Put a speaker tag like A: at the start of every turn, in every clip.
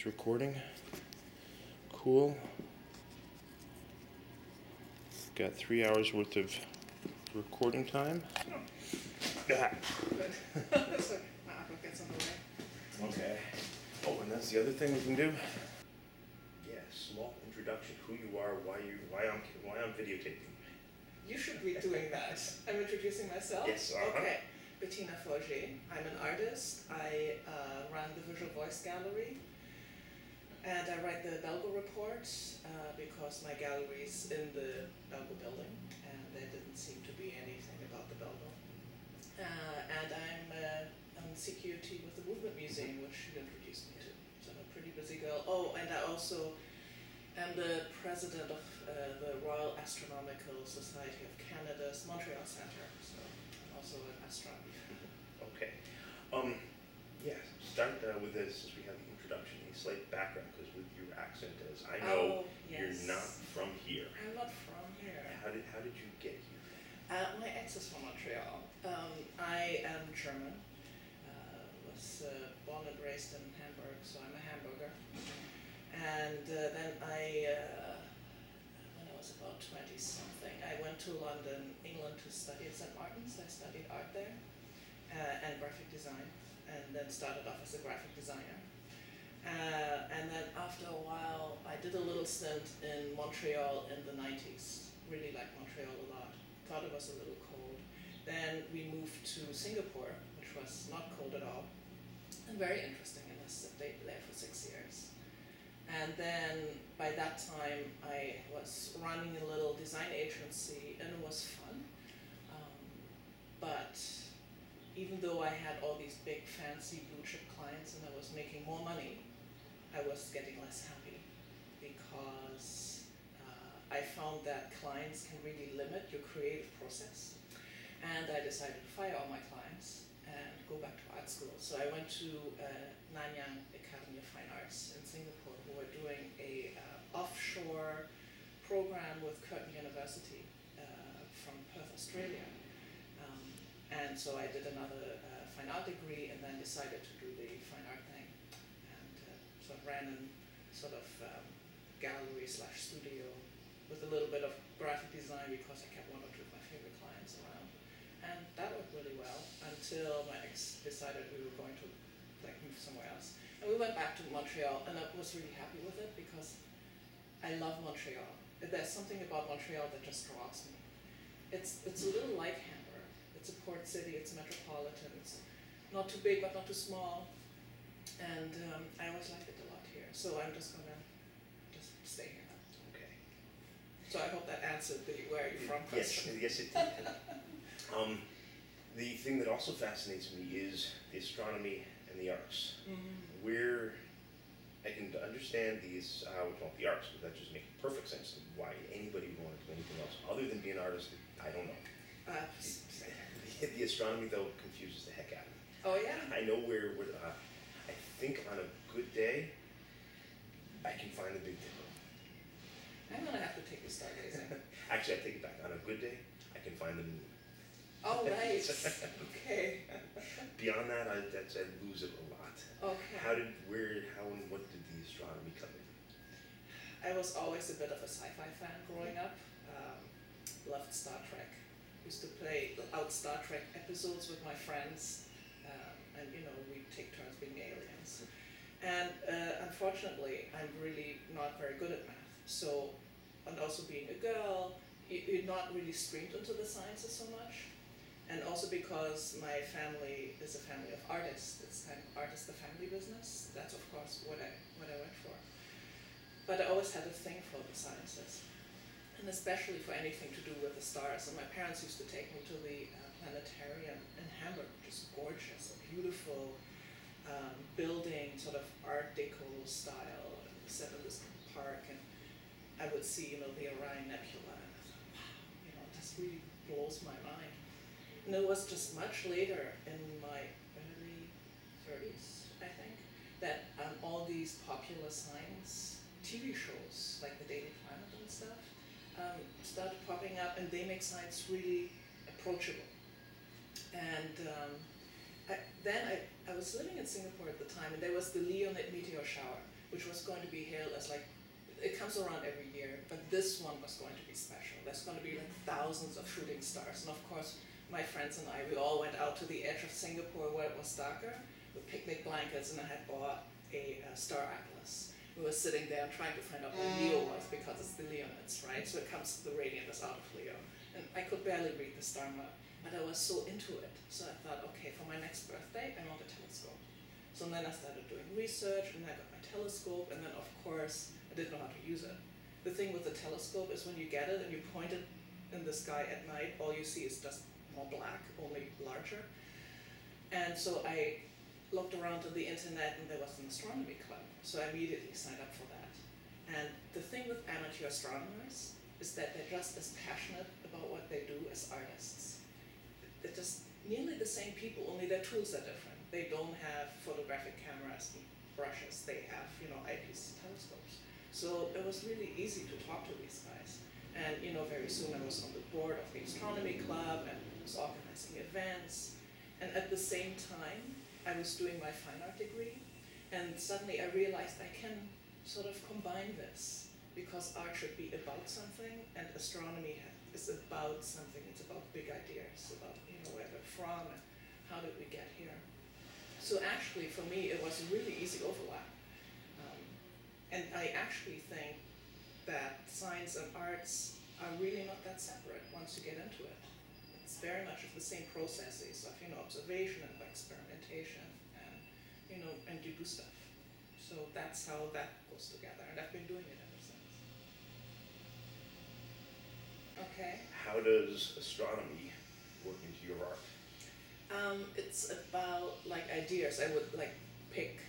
A: It's recording. Cool. Got three hours worth of recording time. Ah,
B: so my iPad gets on the way.
A: Okay. Oh, and that's the other thing we can do. Yeah, small introduction. Who you are, why you, why I'm, why I'm videotaping.
B: You should be doing that. I'm introducing myself.
A: Yes, uh-huh.
B: Okay. Bettina Forget. I'm an artist. I uh, run the Visual Voice Gallery. And I write the Belgo report uh, because my gallery is in the Belgo building and there didn't seem to be anything about the Belgo. Uh, and I'm uh, on CKUT with the Movement Museum, which you introduced me to. So I'm a pretty busy girl. Oh, and I also am the president of uh, the Royal Astronomical Society of Canada's Montreal Centre. So I'm also an astronomer.
A: Okay. Um, yeah, start uh, with this, we have the introduction, a slight background, because with your accent, as I know,
B: Oh,
A: you're not from here.
B: I'm not from here.
A: How did, how did you get here?
B: Uh, my ex is from Montreal. Um, I am German. Uh, was uh, born and raised in Hamburg, so I'm a Hamburger. And uh, then I, uh, when I was about 20 something, I went to London, England to study at St. Martin's. I studied art there uh, and graphic design, and then started off as a graphic designer. Uh, and then after a while, I did a little stint in Montreal in the 90s. Really liked Montreal a lot. Thought it was a little cold. Then we moved to Singapore, which was not cold at all, and very interesting. and I stayed there for six years. And then by that time, I was running a little design agency, and it was fun. Um, but even though I had all these big fancy blue chip clients and I was making more money, I was getting less happy because uh, I found that clients can really limit your creative process. And I decided to fire all my clients and go back to art school. So I went to uh, Nanyang Academy of Fine Arts in Singapore, who were doing a uh, offshore program with Curtin University uh, from Perth, Australia. Um, and so I did another uh, fine art degree and then decided to do the fine art thing. And uh, so I ran in sort of um, gallery slash studio with a little bit of graphic design because I kept one or two of my favorite clients around. And that worked really well until my ex decided we were going to like move somewhere else. And we went back to Montreal and I was really happy with it because I love Montreal. There's something about Montreal that just draws me. It's it's a little like Hamburg. It's a port city. It's metropolitan. It's not too big but not too small. And um, I always liked it a lot here. So I'm just gonna just stay here now.
A: Okay.
B: So I hope that answered the where are you from
A: Yes,
B: question.
A: yes, it did. Um, the thing that also fascinates me is the astronomy and the arts.
B: Mhm.
A: Where I can understand these, uh, well, the arts, but that just makes perfect sense. Why anybody would want to do anything else other than be an artist, I don't know.
B: Uh,
A: The, the astronomy though confuses the heck out of me.
B: oh yeah.
A: I know where, where uh, think on a good day, I can find the Big Dipper.
B: I'm gonna have to take you stargazing.
A: Actually, I take it back. On a good day, I can find the moon.
B: Oh nice. okay.
A: Beyond that, I, that's, I lose it a lot.
B: Okay.
A: How did, where, how and what did the astronomy come in?
B: I was always a bit of a sci-fi fan growing up. Um, loved Star Trek. Used to play out Star Trek episodes with my friends, um, and you know we take turns being aliens. And uh, unfortunately, I'm really not very good at math. So, and also being a girl, you, you're not really streamed into the sciences so much. And also because my family is a family of artists, it's kind of art is the family business. That's of course what I what I went for. But I always had a thing for the sciences, and especially for anything to do with the stars. And my parents used to take me to the uh, planetarium in Hamburg, which is gorgeous, a beautiful um, building, sort of Art Deco style, set in this park. And I would see, you know, the Orion Nebula, and I thought, wow, you know, this really blows my mind. And it was just much later in my early 30s, I think, that um, all these popular science TV shows, like the Daily Planet and stuff, um, started popping up, and they make science really approachable. And um, I, then I, I was living in Singapore at the time, and there was the Leonid meteor shower. which was going to be hailed as like it comes around every year, but this one was going to be special. There's going to be like thousands of shooting stars, and of course, my friends and I, we all went out to the edge of Singapore where it was darker with picnic blankets, and I had bought a, a star atlas. We were sitting there and trying to find out where Leo was because it's the Leonids, right? So it comes to the radiant is out of Leo, and I could barely read the star map, but I was so into it. So I thought, okay, for my next birthday, I want a telescope. So then I started doing research, and I got my telescope, and then of course I didn't know how to use it. The thing with the telescope is when you get it and you point it in the sky at night, all you see is just more black, only larger. And so I looked around on the internet and there was an astronomy club, so I immediately signed up for that. And the thing with amateur astronomers is that they're just as passionate about what they do as artists. They're just nearly the same people, only their tools are different. They don't have photographic cameras and brushes, they have, you know, eyepiece telescopes. So it was really easy to talk to these guys. And you know, very soon I was on the board of the astronomy club and was organizing events. And at the same time, I was doing my fine art degree, and suddenly I realized I can sort of combine this because art should be about something, and astronomy is about something. It's about big ideas, about you know where we're from and how did we get here. So actually, for me, it was a really easy overlap. Um, and I actually think that science and arts are really not that separate once you get into it. It's very much of the same processes of you know observation and experimentation, and you know, and you do stuff. So that's how that goes together, and I've been doing it ever since. Okay.
A: How does astronomy work into your art?
B: Um, it's about like ideas. I would like pick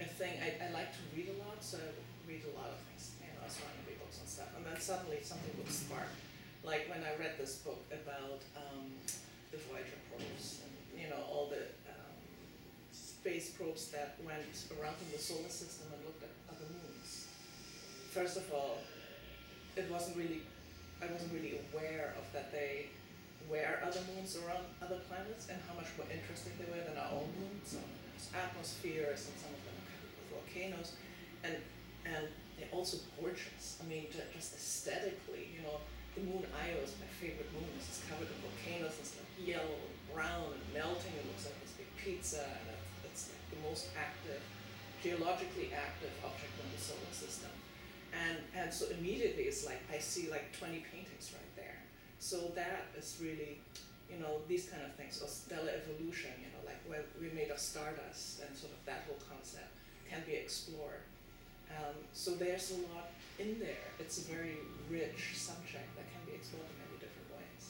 B: a thing. I, I like to read a lot, so I read a lot of things, you know, astronomy books and stuff. And then suddenly something would spark. Like when I read this book about um, the Voyager probes and you know all the um, space probes that went around in the solar system and looked at other moons. First of all, it wasn't really I wasn't really aware of that they were other moons around other planets and how much more interesting they were than our own moon. So there's atmospheres and some of them are volcanoes, and and they're also gorgeous. I mean, just aesthetically, you know, the moon Io is my favorite moon. It's covered in volcanoes. It's like yellow and brown and melting. It looks like this big pizza, and it's, it's like the most active, geologically active object in the solar system. And and so immediately it's like I see like 20 paintings right there. So that is really, you know, these kind of things, or stellar evolution, you know, like where we're made of stardust and sort of that whole concept can be explored. Um, so there's a lot in there. It's a very rich subject that can be explored in many different ways.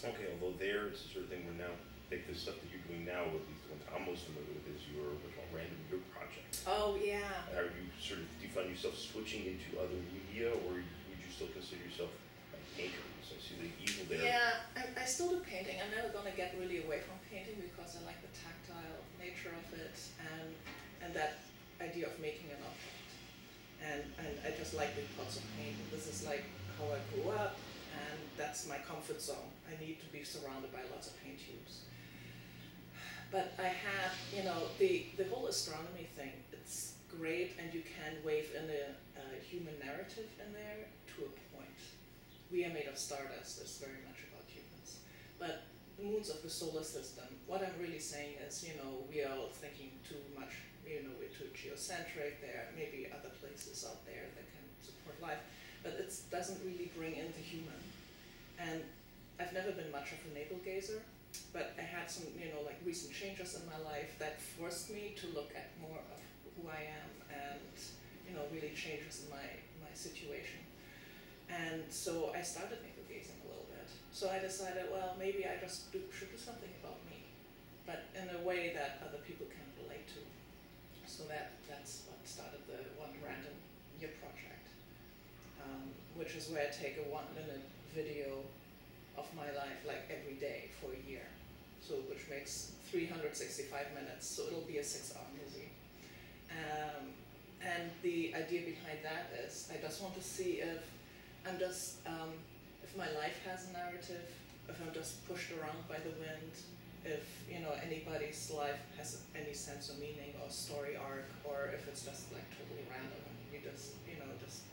A: Okay, although there, it's the sort of thing where now, like the stuff that you're doing now, at least the one I'm most familiar with is your, what's called Random Year project.
B: Oh yeah.
A: Are you sort of, do you find yourself switching into other media, or would you still consider yourself a painter? I see the easel there.
B: Yeah, I, I still do painting. I'm never gonna get really away from painting because I like the tactile nature of it and and that idea of making an object. And and I just like big pots of paint. And this is like how I grew up, and that's my comfort zone. I need to be surrounded by lots of paint tubes. But I have, you know, the the whole astronomy thing. It's great, and you can wave in a, a human narrative in there to a point we are made of stardust it's very much about humans. But the moons of the solar system, what I'm really saying is, you know, we are all thinking too much, you know, we're too geocentric, there may be other places out there that can support life, but it doesn't really bring in the human. And I've never been much of a navel gazer, but I had some, recent changes in my life that forced me to look at more of who I am and, you know, really changes in my, my situation. And so I started navel gazing a little bit. So I decided, well, maybe I just do, should do something about me, but in a way that other people can relate to. So that that's what started the One Random Year project, um, which is where I take a one-minute video of my life, like every day for a year. So which makes 365 minutes. So it'll be a six-hour movie. Um, and the idea behind that is I just want to see if I'm just, um, if my life has a narrative, if I'm just pushed around by the wind, if, you know, anybody's life has any sense of meaning or story arc, or if it's just like totally random, you just, you know, just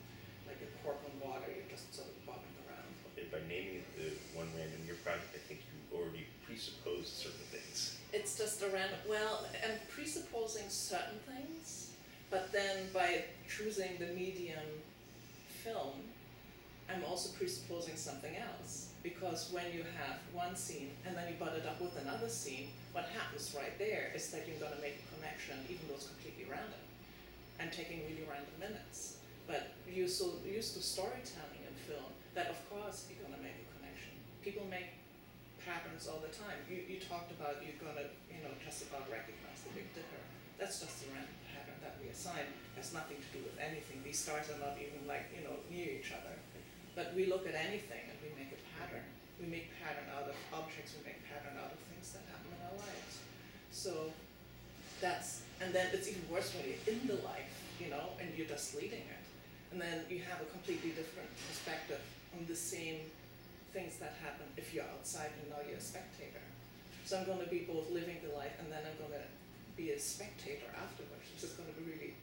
B: like a cork on water, you're just sort of bobbing around.
A: By naming the one random year project, I think you already presupposed certain things.
B: It's just a random, well, I'm presupposing certain things, but then by choosing the medium film, I'm also presupposing something else. Because when you have one scene and then you butt it up with another scene, what happens right there is that you're gonna make a connection, even though it's completely random. I'm taking really random minutes. But you're so used to storytelling in film that of course you're gonna make a connection. People make patterns all the time. You, you talked about you're gonna, you know, just about recognize the Big Dipper. That's just a random pattern that we assign. Has nothing to do with anything. These stars are not even like, you know, near each other. But we look at anything and we make a pattern. We make pattern out of objects, we make pattern out of things that happen in our lives. So that's, and then it's even worse when you're in the life, you know, and you're just leading it. And then you have a completely different perspective on the same things that happen if you're outside and now you're a spectator. So I'm gonna be both living the life and then I'm gonna be a spectator afterwards, which is gonna be really